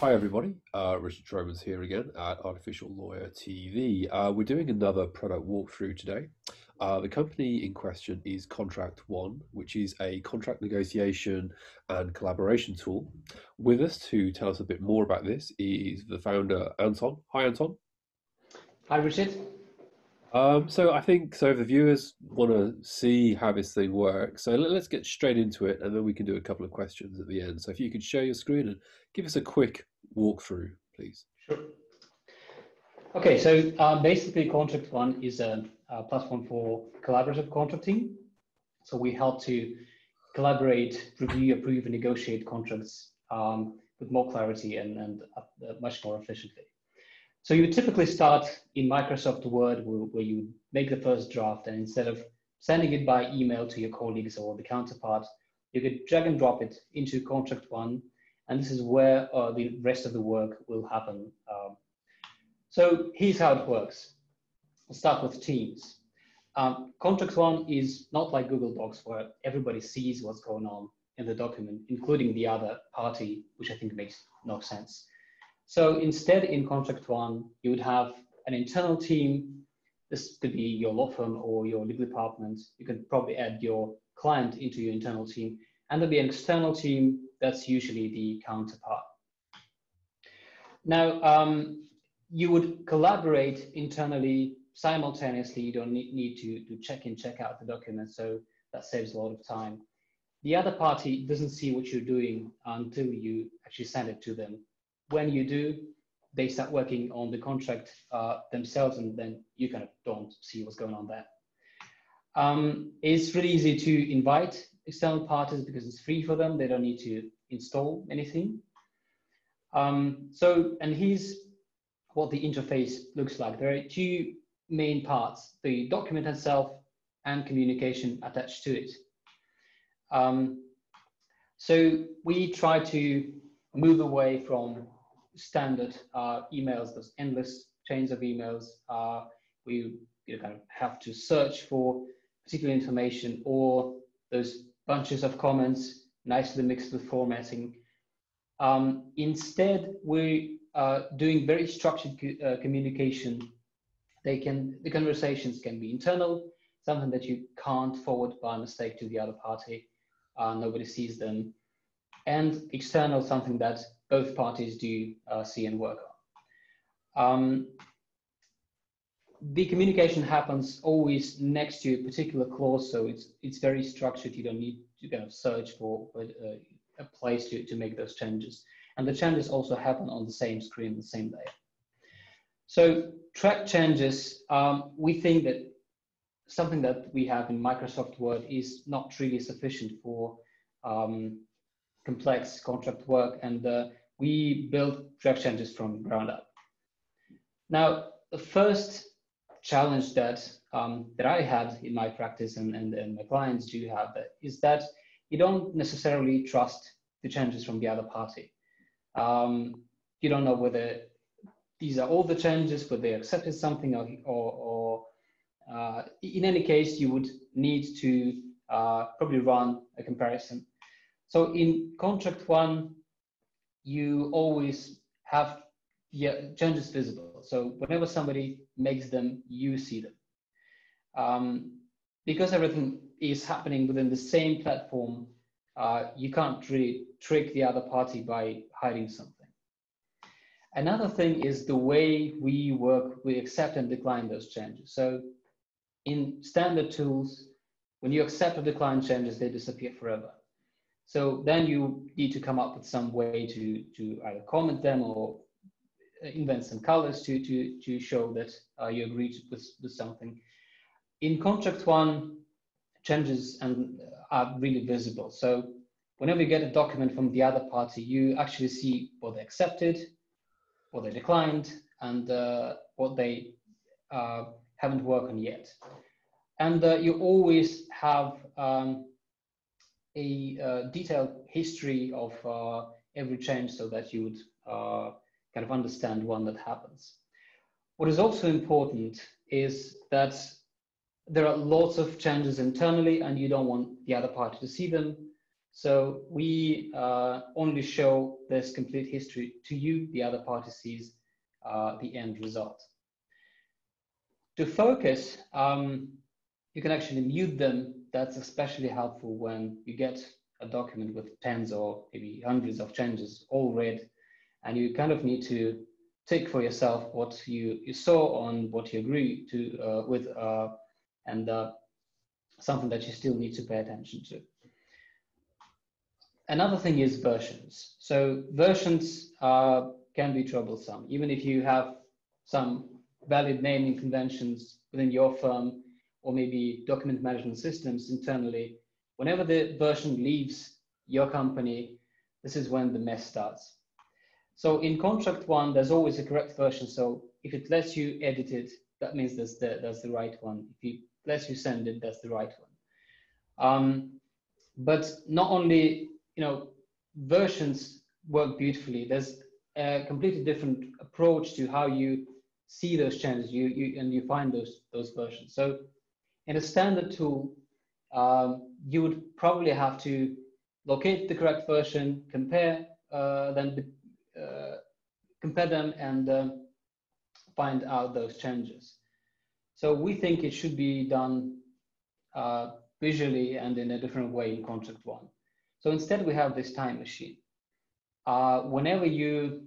hi, everybody. Uh, Richard Tromans here again at Artificial Lawyer TV. Uh, we're doing another product walkthrough today. Uh, the company in question is Contract One, which is a contract negotiation and collaboration tool. With us to tell us a bit more about this is the founder, Anton. Hi, Anton. Hi, Richard. Um, so I think so. If the viewers want to see how this thing works, so let, us get straight into it, and then we can do a couple of questions at the end. So if you could share your screen and give us a quick walkthrough, please. Sure. Okay, so uh, basically, Contract One is a, a, platform for collaborative contracting. So we help to collaborate, review, approve, and negotiate contracts um, with more clarity and, and uh, much more efficiently. So you typically start in Microsoft Word where you make the first draft and instead of sending it by email to your colleagues or the counterpart, you could drag and drop it into contract one. And this is where uh, the rest of the work will happen. Um, so here's how it works. We'll start with Teams. Um, contract one is not like Google Docs where everybody sees what's going on in the document, including the other party, which I think makes no sense. So instead, in contract one, you would have an internal team. This could be your law firm or your legal department. You could probably add your client into your internal team. And there'll be an external team that's usually the counterpart. Now, um, you would collaborate internally simultaneously. You don't need, to, to check in, check out the document. So that saves a lot of time. The other party doesn't see what you're doing until you actually send it to them when you do, they start working on the contract uh, themselves, and then you kind of don't see what's going on there. Um, it's really easy to invite external parties because it's free for them. They don't need to install anything. Um, so, and here's what the interface looks like. There are two main parts, the document itself and communication attached to it. Um, so we try to move away from standard uh, emails, those endless chains of emails. Uh, we you know, kind of have to search for particular information or those bunches of comments nicely mixed with formatting. Um, instead, we are doing very structured uh, communication. They can the conversations can be internal, something that you can't forward by mistake to the other party. Uh, nobody sees them, and external, something that both parties do uh, see and work on. Um, the communication happens always next to a particular clause, so it's it's very structured. You don't need to kind of search for a, uh, a place to, to make those changes. And the changes also happen on the same screen, the same layer. So track changes, um, we think that something that we have in Microsoft Word is not really sufficient for um, complex contract work. And uh, we built track changes from ground up. Now, the first challenge that um, that I had in my practice and, and, and my clients do have that is that you don't necessarily trust the changes from the other party. Um, you don't know whether these are all the changes, whether they accepted something or, or, or uh, in any case, you would need to uh, probably run a comparison. So in contract one, you always have yeah, changes visible. So whenever somebody makes them, you see them. Um, because everything is happening within the same platform, uh, you can't really trick the other party by hiding something. Another thing is the way we work, we accept and decline those changes. So in standard tools, when you accept or decline changes, they disappear forever. So then you need to come up with some way to, to either comment them or invent some colors to, to, to show that uh, you agree with, with something. In contract one, changes and uh, are really visible. So whenever you get a document from the other party, you actually see what they accepted, what they declined, and uh, what they uh, haven't worked on yet. And uh, you always have um, a uh, detailed history of uh, every change so that you would uh, kind of understand one that happens. What is also important is that there are lots of changes internally and you don't want the other party to see them. So we uh, only show this complete history to you. The other party sees uh, the end result. To focus, um, you can actually mute them. That's especially helpful when you get a document with tens or maybe hundreds of changes all read, and you kind of need to take for yourself what you, you saw on what you agree to uh, with uh, and uh, something that you still need to pay attention to. Another thing is versions. So versions uh, can be troublesome, even if you have some valid naming conventions within your firm or maybe document management systems internally. Whenever the version leaves your company, this is when the mess starts. So in contract one, there's always a correct version. So if it lets you edit it, that means that's the, that's the right one. If it lets you send it, that's the right one. Um, but not only, you know, versions work beautifully. There's a completely different approach to how you see those changes you, you and you find those, those versions. So in a standard tool, um, you would probably have to locate the correct version, compare uh, them uh, compare them and um, find out those changes. So we think it should be done uh, visually and in a different way in contract one. So instead we have this time machine. Uh, whenever you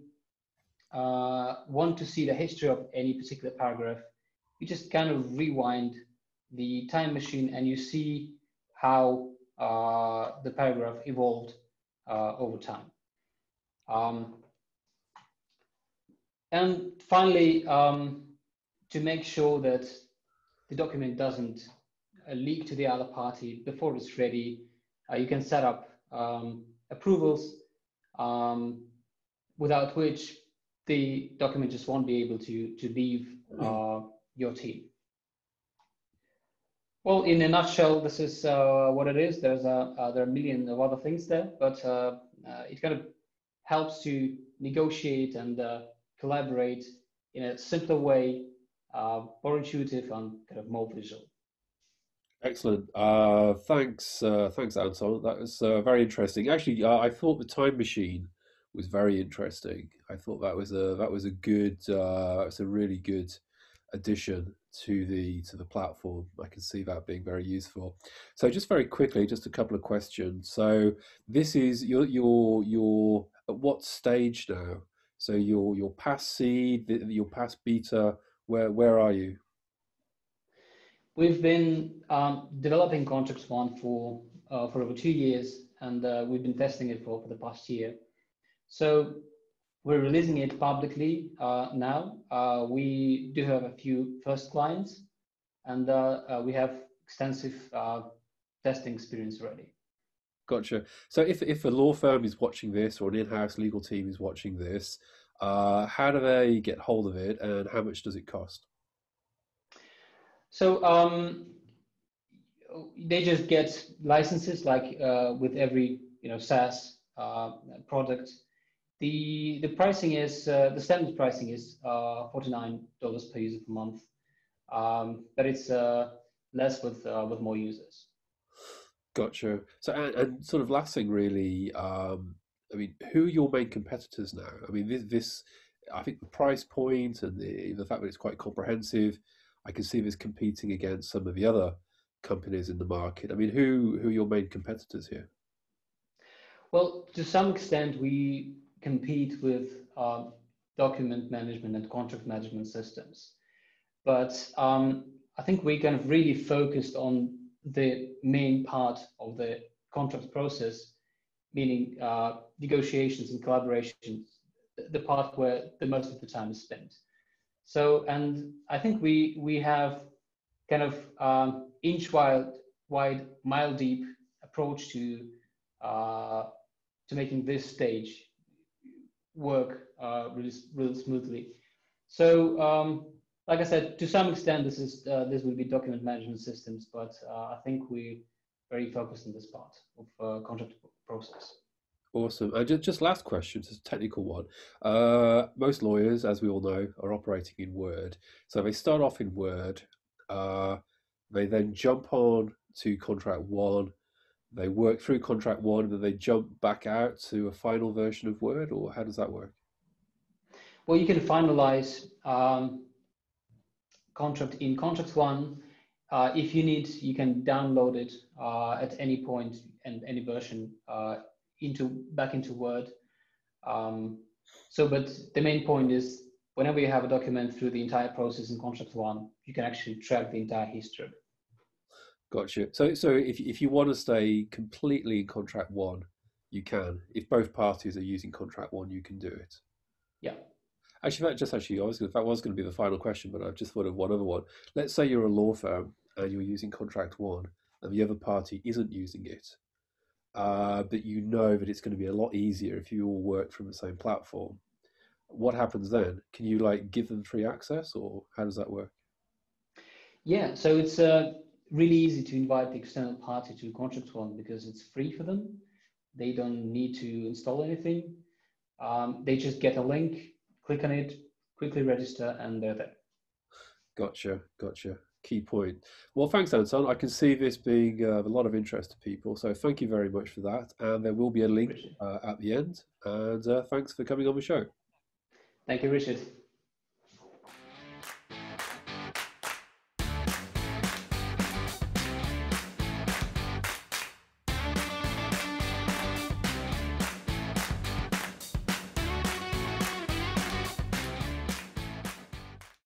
uh, want to see the history of any particular paragraph, you just kind of rewind the time machine and you see how uh, the paragraph evolved uh, over time. Um, and finally, um, to make sure that the document doesn't uh, leak to the other party before it's ready, uh, you can set up um, approvals um, without which the document just won't be able to, to leave uh, your team. Well, in a nutshell, this is uh, what it is. There's a, uh, there are a million of other things there, but uh, it kind of helps to negotiate and collaborate in a simpler way, uh, more intuitive and kind of more visual. Excellent. Uh, thanks, uh, thanks, Anton. That was uh, very interesting. Actually, uh, I thought the time machine was very interesting. I thought that was a that was a good uh, that was a really good addition to the to the platform. I can see that being very useful. So, just very quickly, just a couple of questions. So, this is your your your at what stage now so your your past seed, your past beta, where where are you? We've been um, developing Contracts One for uh, for over two years, and uh, we've been testing it for, for the past year. So we're releasing it publicly uh, now. Uh, we do have a few first clients, and uh, uh, we have extensive testing experience already. Gotcha. So if if a law firm is watching this or an in-house legal team is watching this, uh, how do they get hold of it, and how much does it cost? So um, they just get licenses, like uh, with every you know SaaS uh, product. The the pricing is uh, the standard pricing is uh, forty nine dollars per user per month, um, but it's uh, less with with more users. Gotcha. So, and, and, sort of last thing, really, um, I mean, who are your main competitors now? I mean, this, this I think the price point and the, the fact that it's quite comprehensive, I can see this competing against some of the other companies in the market. I mean, who who are your main competitors here? Well, to some extent, we compete with uh, document management and contract management systems, but um, I think we kind of really focused on the main part of the contract process, meaning uh, negotiations and collaborations, the part where the most of the time is spent. So, and I think we we have kind of um, inch wide, wide, mile deep approach to uh, to making this stage work uh, really, really smoothly. So um, like I said, to some extent, this is uh, this will be document management systems, but uh, I think we're very focused on this part of uh, contract process. Awesome. And just, just last question, just a technical one. Uh, most lawyers, as we all know, are operating in Word. So they start off in Word. Uh, they then jump on to contract one. They work through contract one and then they jump back out to a final version of Word, or how does that work? Well, you can finalize um, contract in contract one. Uh, if you need, you can download it uh, at any point and any version uh, into back into Word. Um, so, but the main point is whenever you have a document through the entire process in contract one, you can actually track the entire history. Gotcha. So, so if if you want to stay completely in contract one, you can. If both parties are using contract one, you can do it. Yeah. Actually, that just actually, I was that was going to be the final question, but I've just thought of one other one. Let's say you're a law firm and you're using contract one, and the other party isn't using it, uh, but you know that it's going to be a lot easier if you all work from the same platform. What happens then? Can you like give them free access, or how does that work? Yeah, so it's uh, really easy to invite the external party to contract one because it's free for them. They don't need to install anything. Um, they just get a link, click on it, quickly register, and they're there. Gotcha, gotcha. Key point. Well, thanks, Anton. I can see this being uh, a lot of interest to people. So thank you very much for that. And there will be a link uh, at the end. And uh, thanks for coming on the show. Thank you, Richard.